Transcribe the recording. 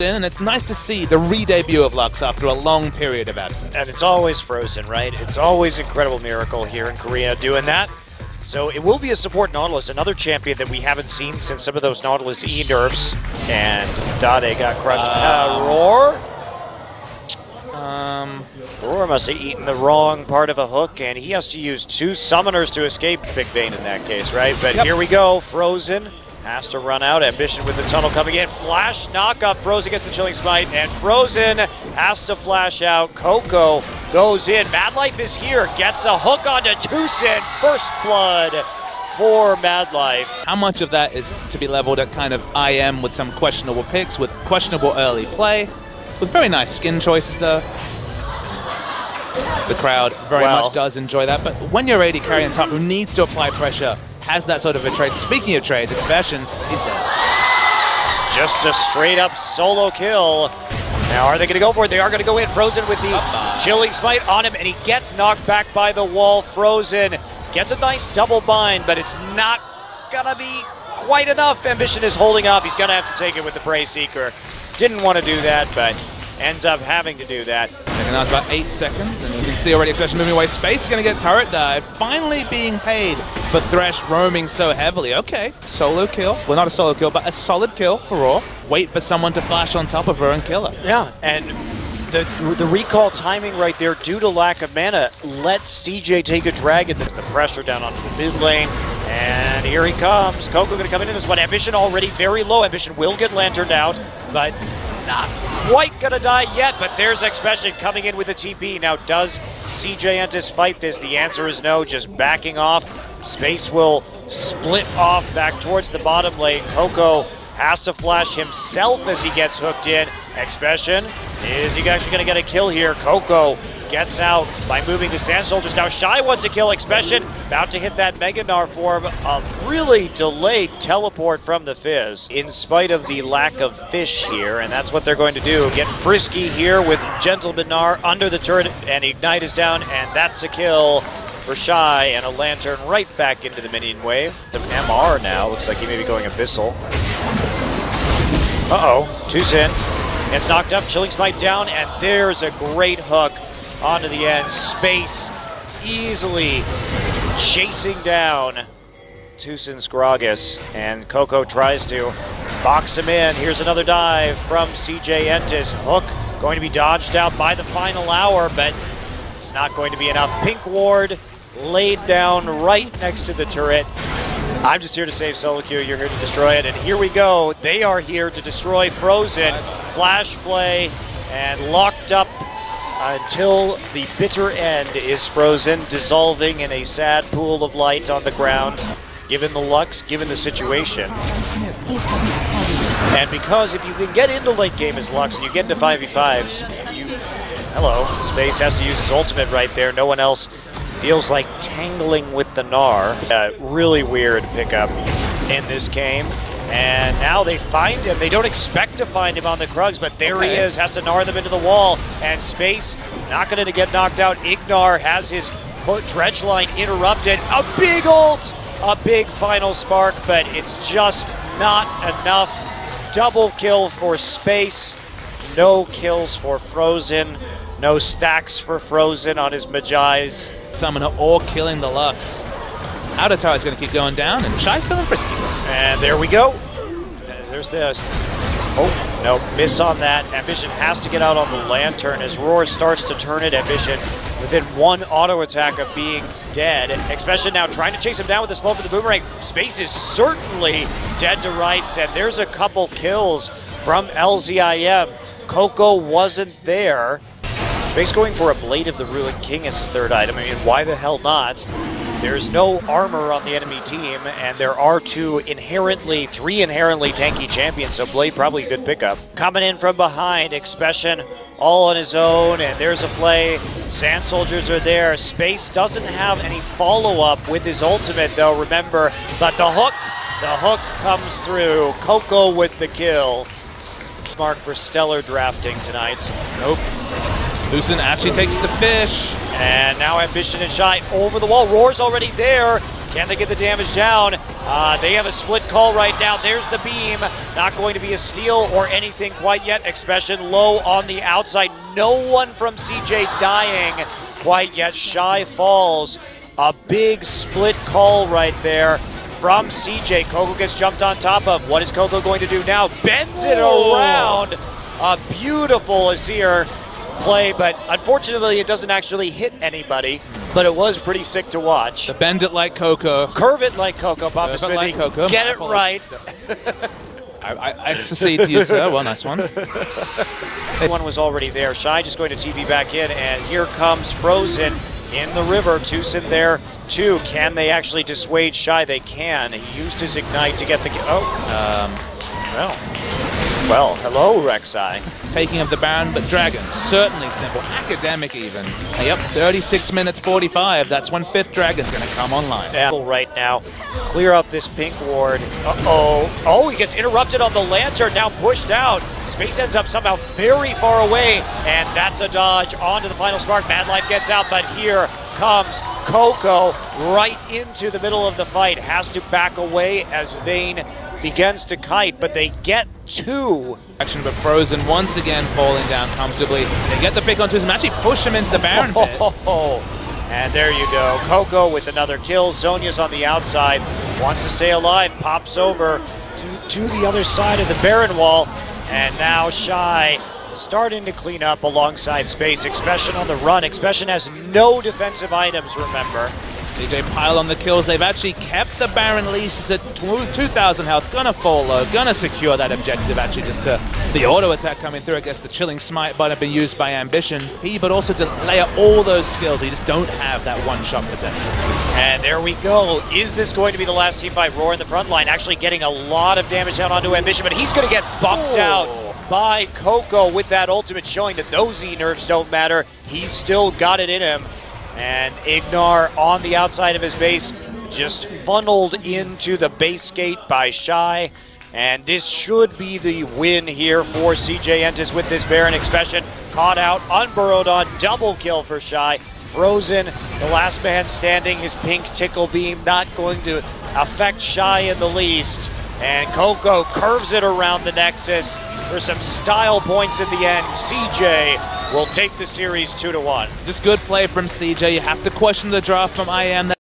in, and it's nice to see the re-debut of Lux after a long period of absence. And it's always frozen, right? It's always incredible miracle here in Korea doing that. So it will be a support Nautilus, another champion that we haven't seen since some of those Nautilus E nerfs. And Dade got crushed. Uh, Roar? Um, Roar must have eaten the wrong part of a hook, and he has to use two summoners to escape Big Bane in that case, right? But Yep. here we go, Frozen has to run out. Ambition with the tunnel coming in. Flash knock up. Frozen gets the Chilling Smite, and Frozen has to flash out. Coco goes in. Mad Life is here, gets a hook onto TusiN. First blood for Mad Life. how much of that is to be leveled at kind of IM with some questionable picks, with questionable early play, with very nice skin choices though. The crowd very Well- much does enjoy that, but when you're AD carrying top who needs to apply pressure, has that sort of a trade. Speaking of trades, Expression, he's dead. Just a straight up solo kill. Now, are they going to go for it? They are going to go in. Frozen with the chilling smite on him, and he gets knocked back by the wall. Frozen gets a nice double bind, but it's not going to be quite enough. Ambition is holding off. He's going to have to take it with the Prey Seeker. Didn't want to do that, but ends up having to do that. And now about eight seconds, and see already Expression moving away. Space is going to get turret dive. Finally being paid for Thresh roaming so heavily. Okay, solo kill. Well, not a solo kill, but a solid kill for Roar. Wait for someone to flash on top of her and kill her. Yeah, and the the recall timing right there, due to lack of mana, let CJ take a dragon. There's the pressure down onto the mid lane, and here he comes. Coco going to come into this one. Ambition already very low. Ambition will get lanterned out, but not quite to die yet. But there's Expression coming in with a TP. Now, does CJ Entus fight this? The answer is no. Just backing off. Space will split off back towards the bottom lane. Coco has to flash himself as he gets hooked in. Expression, is he actually to get a kill here? Coco gets out by moving the Sand Soldiers. Now Shy wants a kill. Expression about to hit that Mega Gnar form. A really delayed teleport from the Fizz in spite of the lack of fish here, and that's what they're going to do. Get frisky here with Gentleman Gnar under the turret, and Ignite is down, and that's a kill for Shy, and a Lantern right back into the minion wave. The MR now looks like he may be going Abyssal. Uh-oh, TusiN gets knocked up, Chilling Smite down, and there's a great hook onto the end. Space easily chasing down TusiN's Gragas, and Coco tries to box him in. Here's another dive from CJ Entus. Hook going to be dodged out by the final hour, but it's not going to be enough. Pink Ward laid down right next to the turret. I'm just here to save solo queue. You're here to destroy it. And here we go. They are here to destroy Frozen. Flash play and locked up until the bitter end is frozen, dissolving in a sad pool of light on the ground. Given the Lux, given the situation. And because if you can get into late game as Lux and you get into 5v5s, you. Hello. Space has to use his ultimate right there. No one else feels like tangling with the Gnar. Uh, really weird pickup in this game. And now they find him. They don't expect to find him on the Krugs, but there he is. Has to gnar them into the wall. And Space not going to get knocked out. IgNar has his put dredge line interrupted. A big ult, a big final spark, but it's just not enough. Double kill for Space. No kills for Frozen. No stacks for Frozen on his Mejai's. Summoner or killing the Lux. Outer tower is going to keep going down, and Shy's feeling frisky. And there we go. There's this. Oh, no, miss on that. Ambition has to get out on the lantern as Roar starts to turn it. Ambition within one auto attack of being dead. Expression now trying to chase him down with the slope of the boomerang. Space is certainly dead to rights, and there's a couple kills from LZIM. Coco wasn't there. Space going for a Blade of the Ruined King as his third item. I mean, why the hell not? There's no armor on the enemy team, and there are two inherently, three inherently tanky champions, so Blade probably a good pickup. Coming in from behind, Expression all on his own, and there's a play. Sand Soldiers are there. Space doesn't have any follow-up with his ultimate, though, remember. But the hook, the hook comes through. Coco with the kill. Mark for stellar drafting tonight. Nope. TusiN actually takes the fish. And now Ambition and Shy over the wall. Roar's already there. Can they get the damage down? Uh, they have a split call right now. There's the beam. Not going to be a steal or anything quite yet. Expression low on the outside. No one from CJ dying quite yet. Shy falls. A big split call right there from CJ. Coco gets jumped on top of. What is Coco going to do now? Bends it around. A beautiful Azir play, but unfortunately it doesn't actually hit anybody. But it was pretty sick to watch. The bend it like Coco. Curve it like Coco, Papa Curve it Smithy. like Coco. Get it right. I, I, I secede to you, sir. Well, nice one. One was already there. Shy just going to TV back in, and here comes Frozen in the river. TusiN there too. Can they actually dissuade Shy? They can. He used his ignite to get the. Oh, Um, well. Well, hello, Rek'Sai. taking of the Baron, but Dragon, certainly simple. Academic even. Yep, 36 minutes 45. That's when fifth Dragon's going to come online. Apple right now. Clear up this pink ward. Uh-oh. Oh, he gets interrupted on the lantern, now pushed out. Space ends up somehow very far away, and that's a dodge onto the final spark. Mad Life gets out, but here comes Coco right into the middle of the fight. Has to back away as Vayne begins to kite, but they get two. Action, but Frozen once again falling down comfortably. They get the pick on TusiN, actually push him into the Baron pit. And there you go. Coco with another kill. Zhonya's on the outside. Wants to stay alive. Pops over to, to the other side of the Baron wall. And now Shy starting to clean up alongside Space. Expression on the run. Expression has no defensive items, remember. CJ pile on the kills. They've actually kept the Baron leash. It's at 2,000 health. Gonna fall low. Gonna secure that objective actually just to the auto attack coming through. I guess the chilling smite might have been used by Ambition. He, but also to layer all those skills. You just don't have that one shot potential. And there we go. Is this going to be the last team fight? Roar in the front line, actually getting a lot of damage out onto Ambition, but he's going to get bumped Oh. out by Coco with that ultimate, showing that those E nerfs don't matter. He's still got it in him. And IgNar on the outside of his base, just funneled into the base gate by Shy. And this should be the win here for CJ Entus with this Baron Expression. Caught out, unburrowed on, double kill for Shy. Frozen, the last man standing, his pink tickle beam not going to affect Shy in the least. And Coco curves it around the Nexus for some style points at the end. CJ will take the series 2 to 1. Just good play from CJ. You have to question the draft from IM.